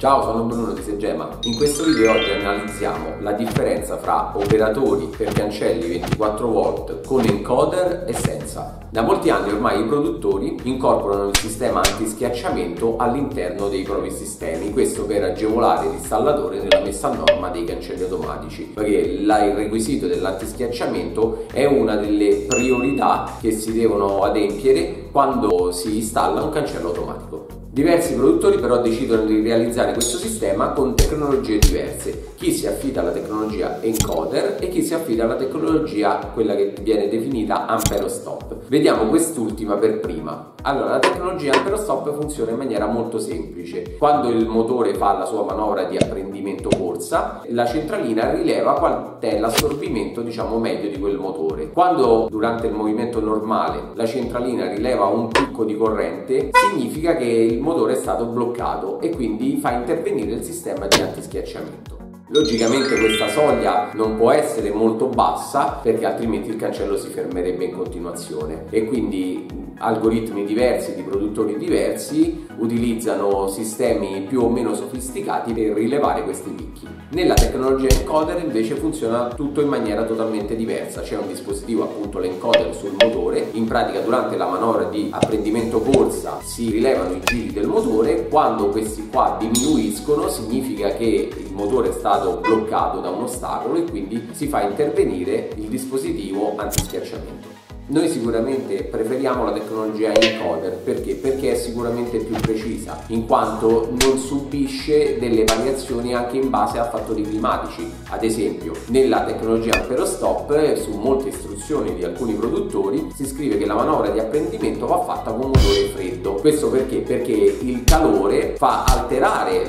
Ciao, sono Bruno di Segema. In questo video oggi analizziamo la differenza fra operatori per cancelli 24 volt con encoder e senza. Da molti anni ormai i produttori incorporano il sistema anti-schiacciamento all'interno dei propri sistemi, questo per agevolare l'installatore nella messa a norma dei cancelli automatici, perché il requisito dell'antischiacciamento è una delle priorità che si devono adempiere quando si installa un cancello automatico. Diversi produttori però decidono di realizzare questo sistema con tecnologie diverse. Chi si affida alla tecnologia encoder e chi si affida alla tecnologia quella che viene definita ampero stop. Vediamo quest'ultima per prima. Allora, la tecnologia ampero stop funziona in maniera molto semplice. Quando il motore fa la sua manovra di apprendimento corsa, la centralina rileva qual è l'assorbimento, diciamo, medio di quel motore. Quando durante il movimento normale la centralina rileva un picco di corrente, significa che il motore è stato bloccato e quindi fa intervenire il sistema di antischiacciamento. Logicamente questa soglia non può essere molto bassa perché altrimenti il cancello si fermerebbe in continuazione. E quindi algoritmi diversi di produttori diversi utilizzano sistemi più o meno sofisticati per rilevare questi picchi. Nella tecnologia encoder invece funziona tutto in maniera totalmente diversa, c'è un dispositivo appunto l'encoder sul motore, in pratica durante la manovra di apprendimento corsa si rilevano i giri del motore, quando questi qua diminuiscono significa che il motore è stato bloccato da un ostacolo e quindi si fa intervenire il dispositivo antischiacciamento. Noi sicuramente preferiamo la tecnologia encoder perché? Perché è sicuramente più precisa, in quanto non subisce delle variazioni anche in base a fattori climatici. Ad esempio, nella tecnologia Ampero Stop, su molte istruzioni di alcuni produttori, si scrive che la manovra di apprendimento va fatta con motore freddo. Questo perché? Perché il calore fa alterare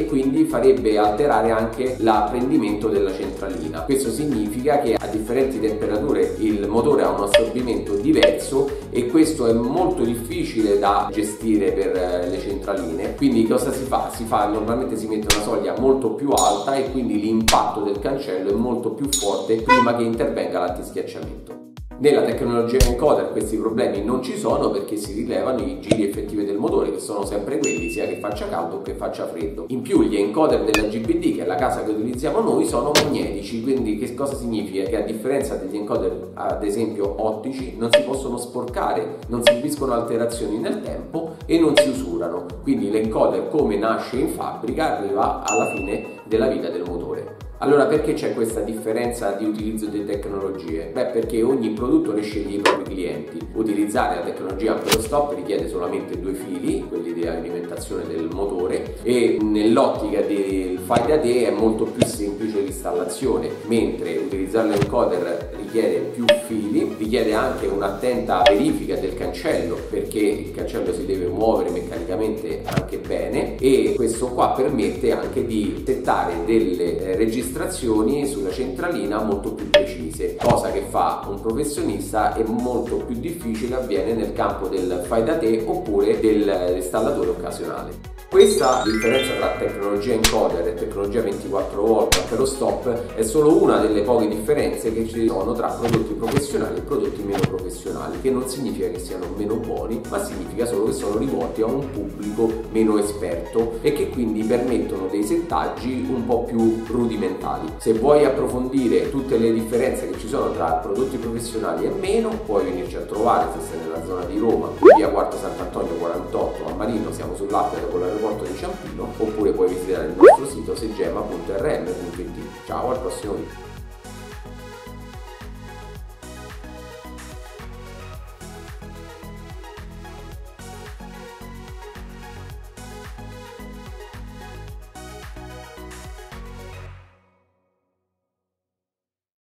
e quindi farebbe alterare anche l'apprendimento della centralina. Questo significa che a differenti temperature il motore ha un assorbimento diverso e questo è molto difficile da gestire per eh, le centraline quindi cosa si fa? si fa normalmente si mette una soglia molto più alta e quindi l'impatto del cancello è molto più forte prima che intervenga l'antischiacciamento nella tecnologia encoder questi problemi non ci sono perché si rilevano i giri effettivi del motore che sono sempre quelli sia che faccia caldo che faccia freddo. In più gli encoder della GBD che è la casa che utilizziamo noi sono magnetici quindi che cosa significa? Che a differenza degli encoder ad esempio ottici non si possono sporcare, non subiscono alterazioni nel tempo e non si usurano quindi l'encoder come nasce in fabbrica arriva alla fine della vita del motore. Allora perché c'è questa differenza di utilizzo di tecnologie? Beh perché ogni produttore sceglie i propri clienti. Utilizzare la tecnologia Ampero Stop richiede solamente due fili, quelli di alimentazione del motore e nell'ottica del fai da te è molto più semplice l'installazione, mentre utilizzare l'encoder richiede più fili, richiede anche un'attenta verifica del cancello perché il cancello si deve muovere meccanicamente anche bene e questo qua permette anche di settare delle registrazioni registrazioni sulla centralina molto più precise, cosa che fa un professionista e molto più difficile avviene nel campo del fai da te oppure dell'installatore occasionale. Questa differenza tra tecnologia encoder e tecnologia 24 volt per lo stop è solo una delle poche differenze che ci sono tra prodotti professionali e prodotti meno professionali, che non significa che siano meno buoni, ma significa solo che sono rivolti a un pubblico meno esperto e che quindi permettono dei settaggi un po' più rudimentali. Se vuoi approfondire tutte le differenze che ci sono tra prodotti professionali e meno, puoi venirci a trovare se sei nella zona di Roma, via Quarto Sant'Antonio 48 a Marino, siamo sull'app con la l'aeroporto di Ciampino oppure puoi visitare il nostro sito segema.rm.it. Ciao, al prossimo video.